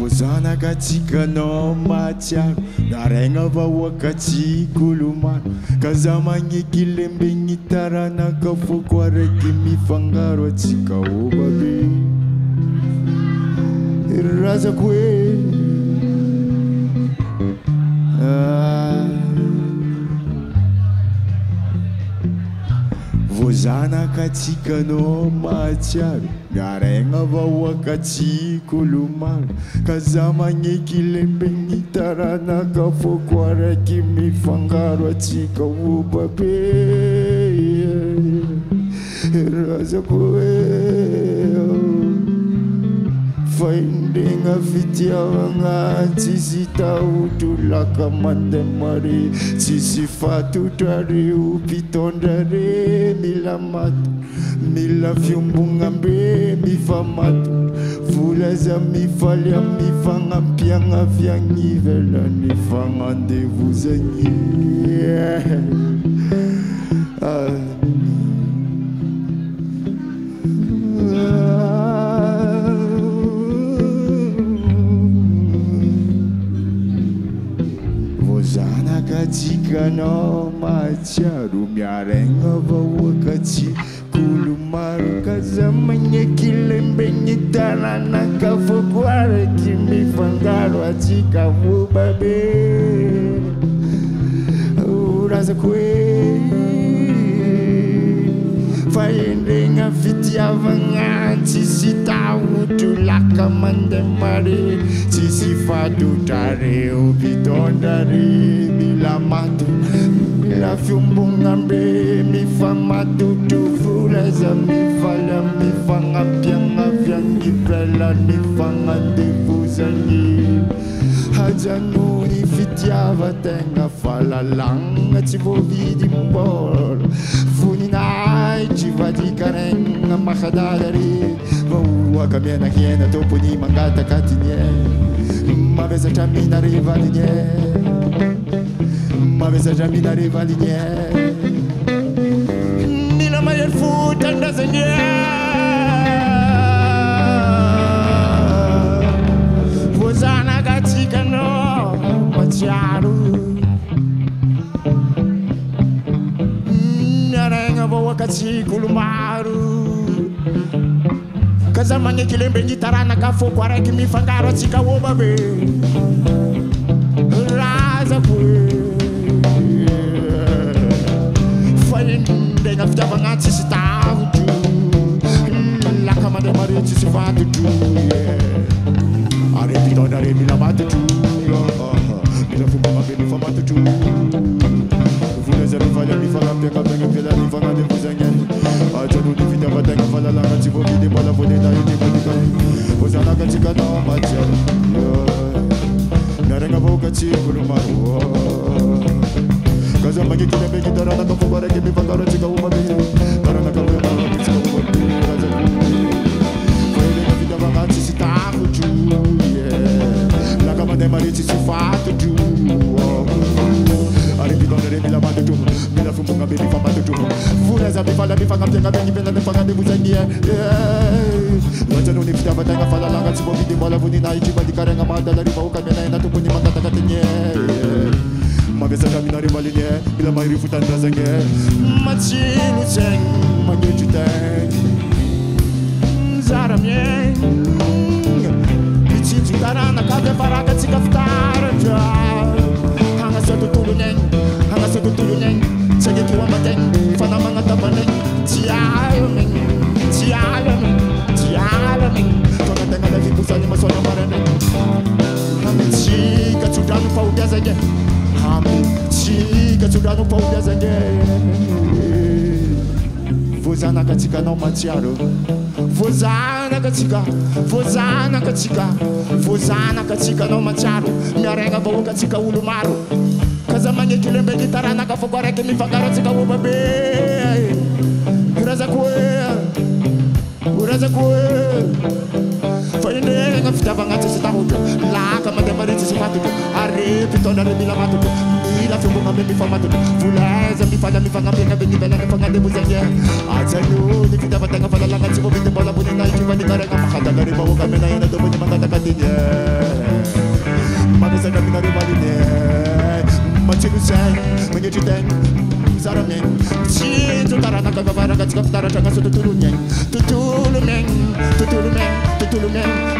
voazanakatsikanao matsiaro naraigna vahoakatsikolomaro ka za magneky lembegny taranaka foko araiky mifangaro atsika obabe razako hoe ah, ah. vozanaka tsikanao matsiaro miaraigna vahoaka tsy kolomano ka za magneky lembe gny taranaka foko araiky mifangaro atsika obabe razako hoe faindregna fitiavagna tsisy taotro laka mandemare tsisy fatotrareo mpitondrare mila mato mila fiombogna mbe mifamato volaza mifaly ami fagnampiagna fiagnivelany fagnandevozagny raiky mifangaro atsika vobabe orazako hoe fa endregna fitiavagna tsisy taotro laka mandeha mare tsisy fatotrareo mpitondrare mila mato mila fiombonambe mifamatotro volaza mifaly amifanampiagnaviagnivelanifa azany hajanony fitiavategna falalagna tsy voavidy mbôla voninaitry vadikaregna mahadalary vahoaka mianahena topony mangatakatine mavezatra minare valine mavezatra minare valine mila mahery fotandrazanye matsiaro miaraigna mm, vahoaka tsy kolomaro ka za magneky lembe gny taranaka foko araiky mifangaro atsika obabe endregna fitiavagna tsisy mm, mare tsisy fatotro are mpitondra mila mifa matotro volaza mifaly mifagnapiakapegna fela mifagnandevozagny ajanony fitiavategna falalagna tsy voavidy mbola volenaitibodika ozanaka mananaina tompony mangataka tenye mavesaka mina rimaline mila mahirivo tanrazagny matsilo tsegny magnetry tegny zara miegny mitsinjo taranaka de farakatsika fitaratra hagnasa tontolony egny hagnasa tontolony egny tsy akeky hoamategny fanamagna tapanegny paumbiazanye hamy tsikatsorano paombiazanye voazanakatsikanao matsiaro. Voazanakatsika voazanakatsika voazanakatsika anao matsiaro. Miaraigna vahoakatsika olo maro. Kaza magneky olembaiky taranaka foko araiky mifangaratsika omabe razako e razako e fa indregna fitiavagna tsisy tahotra. Kama de mari tisi matutu Are pito na remila matutu Mila fimbo ngame mi fama tutu Vulaza mi fala mi fanga peka bengi bela ne fanga de buzanya Ajalu ni fida batanga fala langa chiko bindi bola buni na ikiwa ni karanga Makata nari riba wakame na yana dobo ni makata katinye Madisa na mina riba dine Machilu sen, mwenye chuten, sarame Chintu tarana kakavara kachika ptara chaka sutu tulu nyeng Tutulu meng, tutulu meng, tutulu meng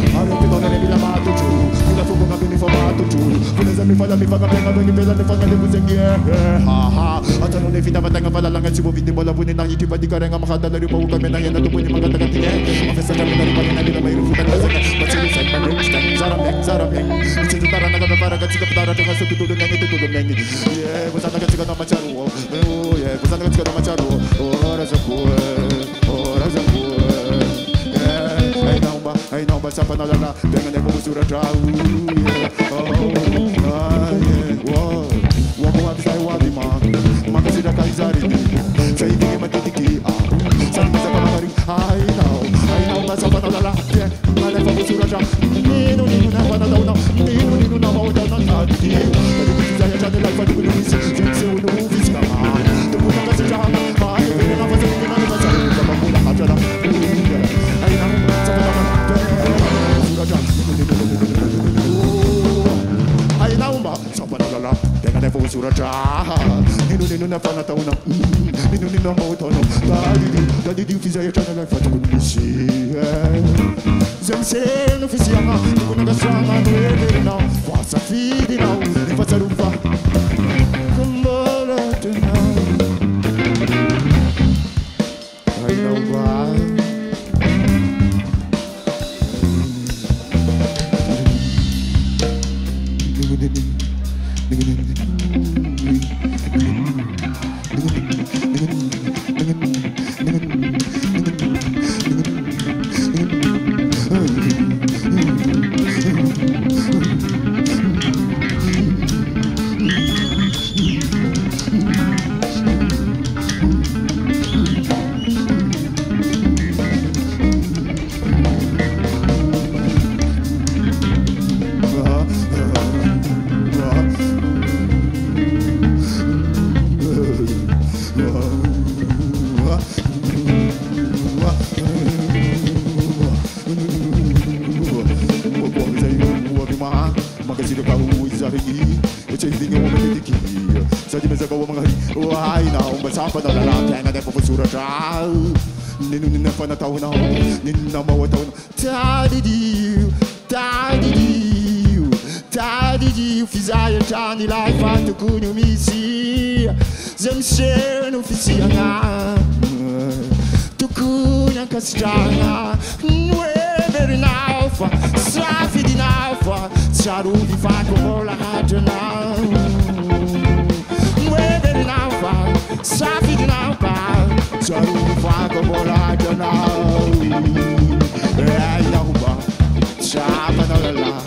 Se mi fa la mi fa capire che mi vede le fanno le musiche Ha ha. Ata non è fidava tanga pala lang si bovindi mo la bunin nang itiba di karenga makadala rin pa kami nang yan Natupo ni mga tagatingin Mafesta kami na rin pa rin na may rufutan na sana Matsili sa ipan rin Stang zarameng zarameng Isin tara na kami para katsika patara Tanga sa tutulong nang itutulong nang Yeah Busa na katsika na macharu oh. oh. Yeah Busa na katsika na macharu Oh. Ora za kuwe Yeah Ay naomba Ay naomba sa panalala Dengan ay pumusura trau Yeah Oh, oh, oh. Nino nino na mawataw na Dadi di Dadi di ufisa ya chana na fata kumisi Zemse no fisia nga Niko na kasama no ebe na Kwasa fidi na Ni fata rumfa Kumbala tena Ay naomba panataw na Nina mawataw na Tadidiu, tadidiu Tadidiu Fizaia tani lai fatu kunyo misi Zemsenu fisianga Tukunya kasichanga Nweberi naufa Safi di naufa Saruvi fako bola hatana Nweberi naufa Safi di naufa Saruvi fako bola hatana Ay nauba Chapa na lala Pianga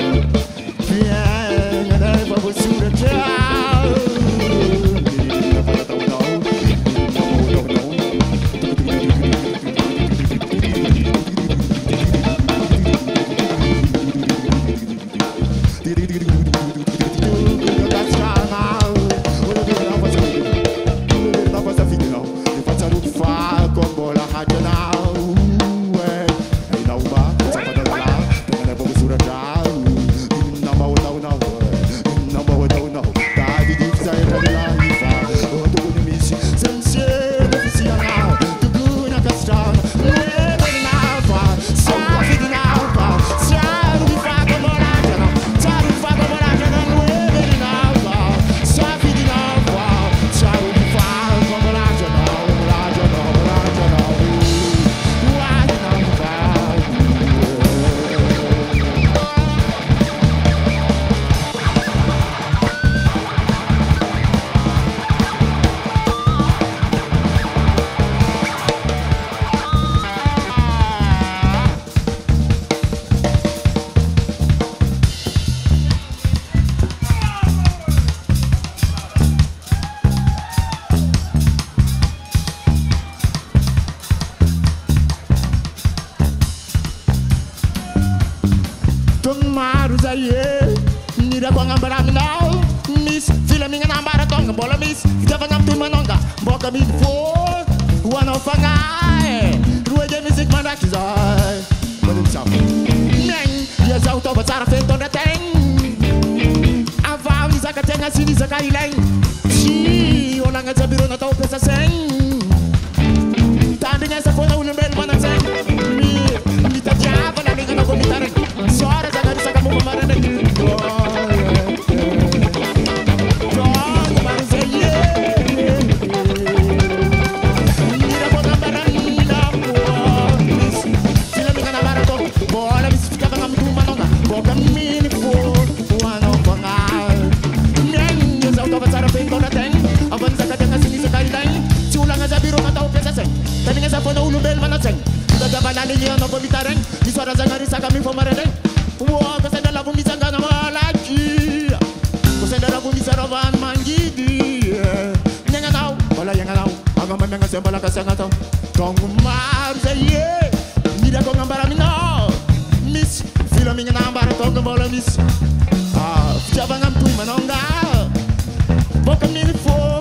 lalao misy filamigna nambaratôgna mbola misy fitiavagna amty manonga mboka mivô hoanao fagnahy roege misik mandraky zahay manimisa miaigny ia zaho taova tsara fenotondra tegny avao izaka tegna sy ny zaka ye no go bitareng Diswara zanga risaka mi fo marereng Uwa kusenda la zanga ngana malachi Kusenda la kumisa rovan mangidi Nyanga nao, bala yanga nao Anga mamenga sembala kasanga tao Tongu marze ye Nida konga mbara minao Miss, filo minga na mbara tonga mbolo miss. Ah, ficha vanga mtuma nonga Boka minifo